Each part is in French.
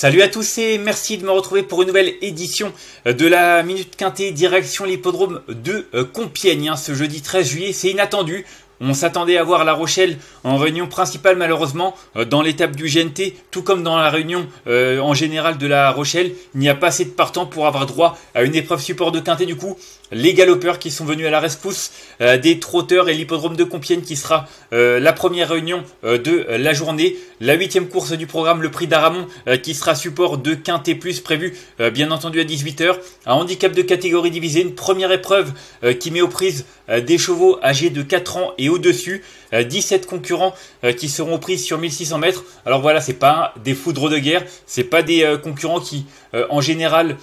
Salut à tous et merci de me retrouver pour une nouvelle édition de la Minute Quintée direction l'hippodrome de Compiègne. Hein, ce jeudi 13 juillet, c'est inattendu. On s'attendait à voir La Rochelle en réunion principale malheureusement euh, dans l'étape du GNT, tout comme dans la réunion euh, en général de La Rochelle. Il n'y a pas assez de partants pour avoir droit à une épreuve support de quintet du coup. Les galopeurs qui sont venus à la rescousse euh, des trotteurs et l'hippodrome de Compiègne qui sera la première réunion de la journée. La huitième course du programme, le prix d'Aramon qui sera support de quintet plus prévu bien entendu à 18h. Un handicap de catégorie divisée, une première épreuve qui met aux prises des chevaux âgés de 4 ans et au-dessus. 17 euh, concurrents euh, qui seront pris sur 1600 mètres. Alors voilà, c'est pas des foudres de guerre, c'est pas des euh, concurrents qui en général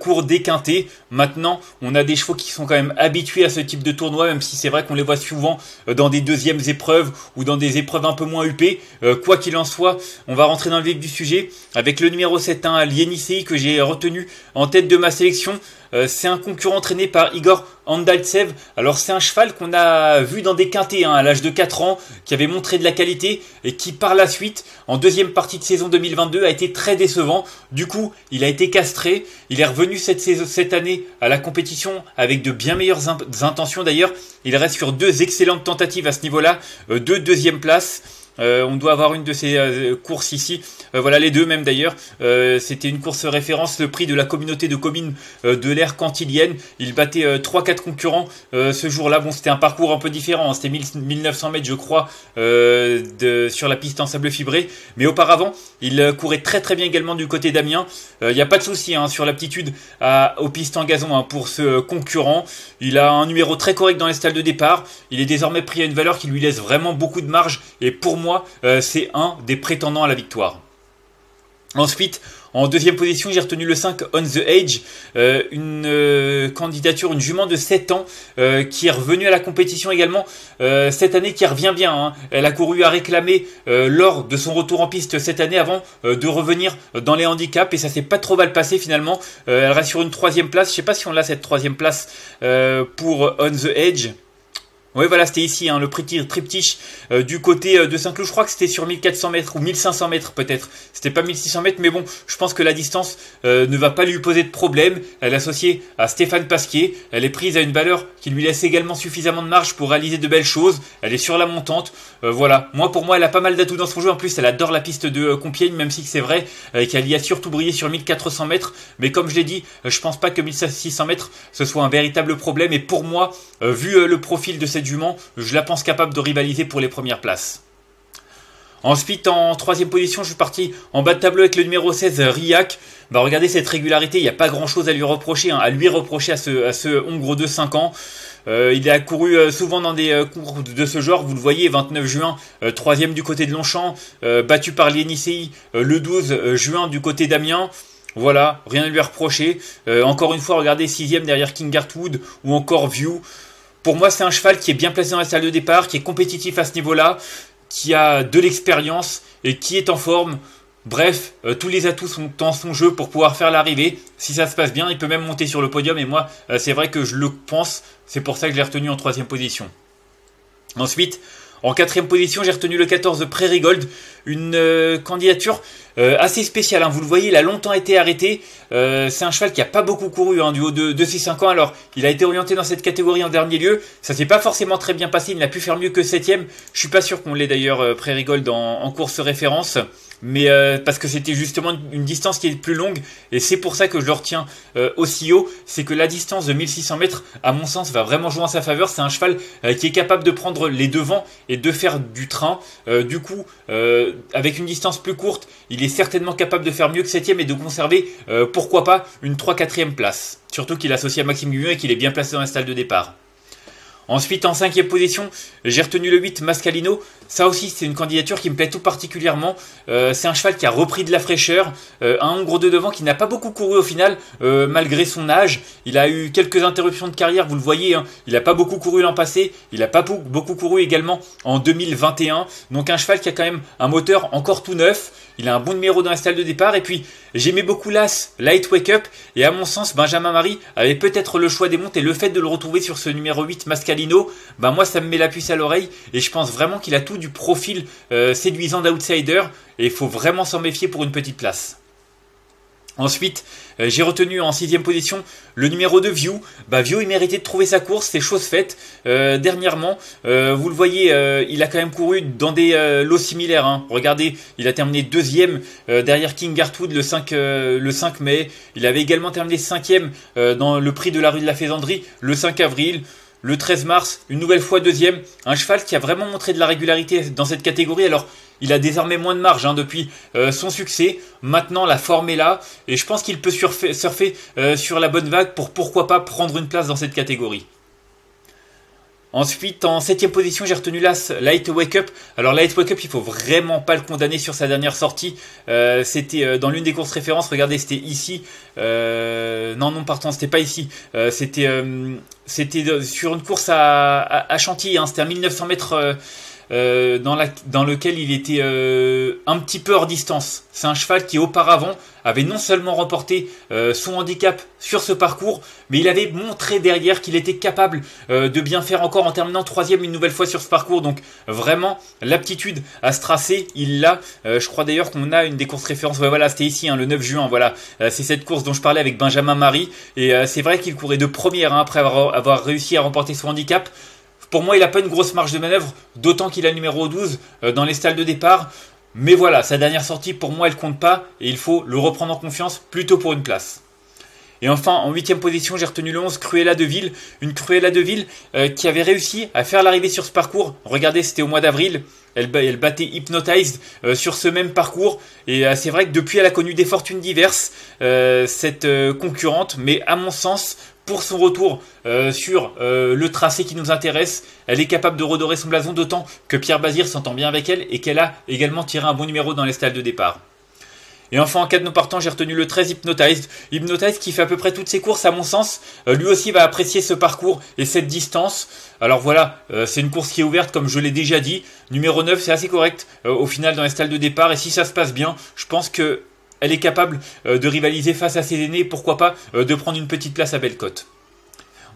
courent déquintés. Maintenant, on a des chevaux qui sont quand même habitués à ce type de tournoi, même si c'est vrai qu'on les voit souvent dans des deuxièmes épreuves ou dans des épreuves un peu moins huppées. quoi qu'il en soit, on va rentrer dans le vif du sujet avec le numéro 7, hein, Lienisei, que j'ai retenu en tête de ma sélection. C'est un concurrent entraîné par Igor Andaltsev. Alors c'est un cheval qu'on a vu dans des quintés hein, à de 4 ans, qui avait montré de la qualité et qui par la suite, en deuxième partie de saison 2022, a été très décevant. Du coup, il a été castré. Il est revenu cette, année à la compétition avec de bien meilleures intentions d'ailleurs. Il reste sur deux excellentes tentatives à ce niveau-là, euh, deux deuxième place. Euh, on doit avoir une de ces euh, courses ici. Euh, voilà les deux même d'ailleurs. C'était une course référence, le prix de la communauté de communes de l'ère cantilienne. Il battait 3-4 concurrents ce jour-là. Bon, c'était un parcours un peu différent. Hein. C'était 1900 mètres, je crois, sur la piste en sable fibré. Mais auparavant, il courait très très bien également du côté d'Amiens. Il n'y a pas de souci hein, sur l'aptitude aux pistes en gazon hein, pour ce concurrent. Il a un numéro très correct dans les stalles de départ. Il est désormais pris à une valeur qui lui laisse vraiment beaucoup de marge. Et pour euh, c'est un des prétendants à la victoire. Ensuite, en deuxième position, j'ai retenu le 5 On the Age, euh, une euh, candidature, une jument de 7 ans qui est revenue à la compétition également cette année, qui revient bien. Hein. Elle a couru à réclamer lors de son retour en piste cette année avant de revenir dans les handicaps et ça s'est pas trop mal passé finalement. elle reste sur une troisième place. Je sais pas si on l'a cette troisième place pour On the Edge. Oui, voilà, c'était ici, hein, le triptyche euh, du côté euh, de Saint-Cloud. Je crois que c'était sur 1400 mètres ou 1500 mètres peut-être. C'était pas 1600 mètres, mais bon, je pense que la distance euh, ne va pas lui poser de problème. Elle est associée à Stéphane Pasquier. Elle est prise à une valeur qui lui laisse également suffisamment de marge pour réaliser de belles choses. Elle est sur la montante. voilà, moi pour moi, elle a pas mal d'atouts dans son jeu. En plus, elle adore la piste de Compiègne, même si c'est vrai qu'elle y a surtout brillé sur 1400 mètres. Mais comme je l'ai dit, je pense pas que 1600 mètres ce soit un véritable problème. Et pour moi, vu le profil de cette je la pense capable de rivaliser pour les premières places. Ensuite, en troisième position, je suis parti en bas de tableau avec le numéro 16, Riak. Bah, regardez cette régularité, il n'y a pas grand chose à lui reprocher, hein, à lui reprocher à ce, à ce Hongre de 5 ans. Euh, il a couru euh, souvent dans des euh, cours de ce genre, vous le voyez, 29 juin, troisième du côté de Longchamp, battu par l'Ienisei le 12 juin du côté d'Amiens. Voilà, rien à lui reprocher. encore une fois, regardez, sixième derrière King Gartwood ou encore View. Pour moi, c'est un cheval qui est bien placé dans la salle de départ, qui est compétitif à ce niveau-là, qui a de l'expérience et qui est en forme. Bref, euh, tous les atouts sont dans son jeu pour pouvoir faire l'arrivée. Si ça se passe bien, il peut même monter sur le podium. Et moi, euh, c'est vrai que je le pense. C'est pour ça que je l'ai retenu en troisième position. Ensuite, en quatrième position, j'ai retenu le 14 Prairie Gold, une euh, candidature euh, assez spéciale. Hein. Vous le voyez, il a longtemps été arrêté. Euh, c'est un cheval qui a pas beaucoup couru hein, du haut de, de 6-5 ans. Alors, il a été orienté dans cette catégorie en dernier lieu. Ça s'est pas forcément très bien passé. Il n'a pu faire mieux que septième. Je suis pas sûr qu'on l'ait d'ailleurs Prairie Gold en, en course référence mais euh, parce que c'était justement une distance qui est plus longue, et c'est pour ça que je le retiens euh, aussi haut, c'est que la distance de 1600 mètres, à mon sens, va vraiment jouer en sa faveur. C'est un cheval euh, qui est capable de prendre les devants et de faire du train. du coup, avec une distance plus courte, il est certainement capable de faire mieux que 7 et de conserver, pourquoi pas, une 3-4ème place. Surtout qu'il associe à Maxime Guillon et qu'il est bien placé dans la salle de départ. Ensuite, en cinquième position, j'ai retenu le 8, Mascalino. Ça aussi, c'est une candidature qui me plaît tout particulièrement. Euh, c'est un cheval qui a repris de la fraîcheur. Euh, un Hongre de devant qui n'a pas beaucoup couru au final, euh, malgré son âge. Il a eu quelques interruptions de carrière, vous le voyez. Hein. Il n'a pas beaucoup couru l'an passé. Il n'a pas beaucoup couru également en 2021. Donc un cheval qui a quand même un moteur encore tout neuf. Il a un bon numéro dans la salle de départ. Et puis, j'aimais beaucoup l'As, Light Wake Up. Et à mon sens, Benjamin Marie avait peut-être le choix des montes. Et le fait de le retrouver sur ce numéro 8, Mascalino, ben moi, ça me met la puce à l'oreille. Et je pense vraiment qu'il a tout du profil euh, séduisant d'outsider. Et il faut vraiment s'en méfier pour une petite place. Ensuite, euh, j'ai retenu en sixième position le numéro de View. Bah, View, il méritait de trouver sa course, c'est chose faite. Euh, dernièrement, vous le voyez, il a quand même couru dans des lots similaires. Hein. Regardez, il a terminé deuxième derrière King Gartwood le 5, le 5 mai. Il avait également terminé cinquième dans le prix de la rue de la Faisanderie le 5 avril. Le 13 mars, une nouvelle fois deuxième. Un cheval qui a vraiment montré de la régularité dans cette catégorie. Alors, il a désormais moins de marge hein, depuis euh, son succès. Maintenant, la forme est là. Et je pense qu'il peut surfer, euh, sur la bonne vague pour pourquoi pas prendre une place dans cette catégorie. Ensuite, en septième position, j'ai retenu l'As Light Wake Up. Alors Light Wake Up, il faut vraiment pas le condamner sur sa dernière sortie. Euh, c'était dans l'une des courses références. Regardez, c'était ici. non, non, pardon, c'était pas ici. c'était, c'était sur une course à, à, Chantilly. Hein. C'était à 1900 mètres euh, dans, lequel il était euh, un petit peu hors distance. C'est un cheval qui auparavant avait non seulement remporté euh, son handicap sur ce parcours, mais il avait montré derrière qu'il était capable de bien faire encore en terminant troisième une nouvelle fois sur ce parcours. Donc vraiment l'aptitude à se tracer, il l'a. je crois d'ailleurs qu'on a une des courses références. voilà, c'était ici hein, le 9 juin. Voilà, c'est cette course dont je parlais avec Benjamin Marie. Et c'est vrai qu'il courait de première hein, après avoir réussi à remporter son handicap. Pour moi, il n'a pas une grosse marge de manœuvre, d'autant qu'il a numéro 12 euh, dans les stalles de départ. Mais voilà, sa dernière sortie, pour moi, elle compte pas et il faut le reprendre en confiance plutôt pour une place. Et enfin, en huitième position, j'ai retenu le 11 Cruella de Ville. Une Cruella de Ville euh, qui avait réussi à faire l'arrivée sur ce parcours. Regardez, c'était au mois d'avril. Elle, battait Hypnotized euh, sur ce même parcours. Et c'est vrai que depuis, elle a connu des fortunes diverses, cette concurrente. Mais à mon sens, pour son retour euh, sur euh, le tracé qui nous intéresse. Elle est capable de redorer son blason, d'autant que Pierre Bazir s'entend bien avec elle et qu'elle a également tiré un bon numéro dans les stalles de départ. Et enfin, en cas de nos partants, j'ai retenu le 13 Hypnotized. Hypnotized qui fait à peu près toutes ses courses, à mon sens. Euh, lui aussi va apprécier ce parcours et cette distance. Alors voilà, c'est une course qui est ouverte, comme je l'ai déjà dit. Numéro 9, c'est assez correct au final dans les stalles de départ. Et si ça se passe bien, je pense que elle est capable euh, de rivaliser face à ses aînés, pourquoi pas euh, de prendre une petite place à Bellecote.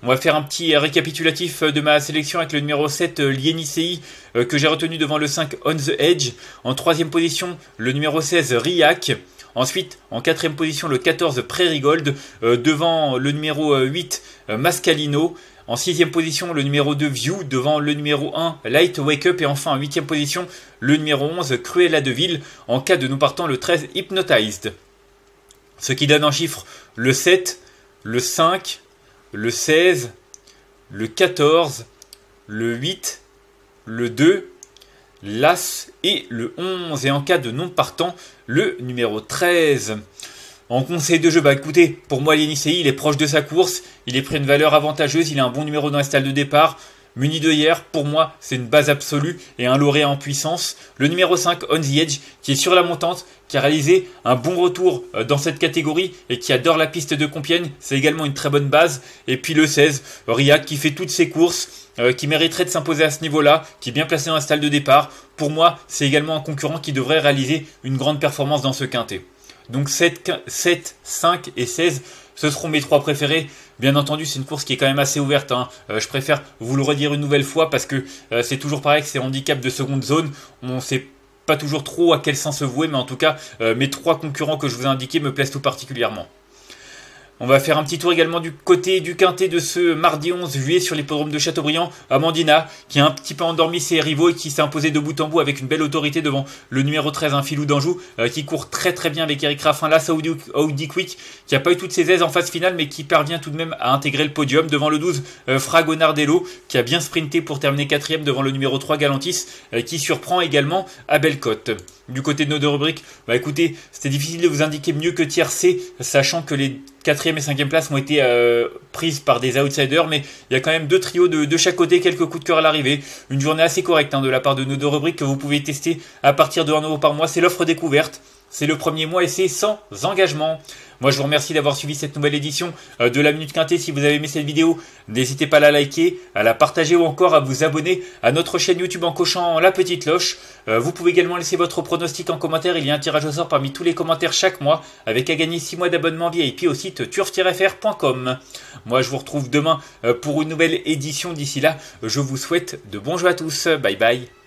On va faire un petit euh, récapitulatif de ma sélection avec le numéro 7 Lienissei que j'ai retenu devant le 5 On the Edge. En troisième position, le numéro 16 Riak. Ensuite, en quatrième position, le 14 Prairie Gold devant le numéro 8 Mascalino. En sixième position, le numéro 2 View devant le numéro 1 Light Wake Up. Et enfin en huitième position, le numéro 11 Cruella de Ville. En cas de nous partant, le 13 Hypnotized. Ce qui donne en chiffres le 7, le 5, le 16, le 14, le 8, le 2, l'As et le 11. Et en cas de non partant, le numéro 13. En conseil de jeu, bah écoutez, pour moi l'Enisei, il est proche de sa course, il est pris une valeur avantageuse, il a un bon numéro dans la stade de départ. Muni de hier, pour moi, c'est une base absolue et un lauréat en puissance. Le numéro 5, On the Edge, qui est sur la montante, qui a réalisé un bon retour euh, dans cette catégorie et qui adore la piste de Compiègne, c'est également une très bonne base. Et puis le 16, Riak, qui fait toutes ses courses, euh, qui mériterait de s'imposer à ce niveau-là, qui est bien placé dans la stade de départ. Pour moi, c'est également un concurrent qui devrait réaliser une grande performance dans ce quintet. Donc 7, 7, 5 et 16, ce seront mes trois préférés. Bien entendu, c'est une course qui est quand même assez ouverte. Hein. Euh, je préfère vous le redire une nouvelle fois parce que euh, c'est toujours pareil que c'est handicap de seconde zone. On sait pas toujours trop à quel sens se vouer, mais en tout cas, euh, mes trois concurrents que je vous ai indiqués me plaisent tout particulièrement. On va faire un petit tour également du côté du quintet de ce mardi 11 juillet sur l'hippodrome de Châteaubriand. Amandina, qui a un petit peu endormi ses rivaux et qui s'est imposé de bout en bout avec une belle autorité devant le numéro 13, un filou d'Anjou, euh, qui court très très bien avec Eric Raffin. Là, Saudi, Audi Quick, qui a pas eu toutes ses aises en phase finale, mais qui parvient tout de même à intégrer le podium devant le 12, euh, Fragonardello, qui a bien sprinté pour terminer quatrième devant le numéro 3, Galantis, euh, qui surprend également à Bellecote. Du côté de nos deux rubriques, bah écoutez, c'était difficile de vous indiquer mieux que tiercé, sachant que les 4e et 5e places ont été euh, prises par des outsiders, mais il y a quand même deux trios de, chaque côté, quelques coups de cœur à l'arrivée. Une journée assez correcte hein, de la part de nos deux rubriques que vous pouvez tester à partir de 1 euro par mois. C'est l'offre découverte. C'est le premier mois et c'est sans engagement. Moi, je vous remercie d'avoir suivi cette nouvelle édition euh, de la Minute Quintée. Si vous avez aimé cette vidéo, n'hésitez pas à la liker, à la partager ou encore à vous abonner à notre chaîne YouTube en cochant la petite cloche. Euh, vous pouvez également laisser votre pronostic en commentaire. Il y a un tirage au sort parmi tous les commentaires chaque mois avec à gagner 6 mois d'abonnement VIP au site turf-fr.com. Moi, je vous retrouve demain euh, pour une nouvelle édition. D'ici là, je vous souhaite de bons jeux à tous. Bye bye.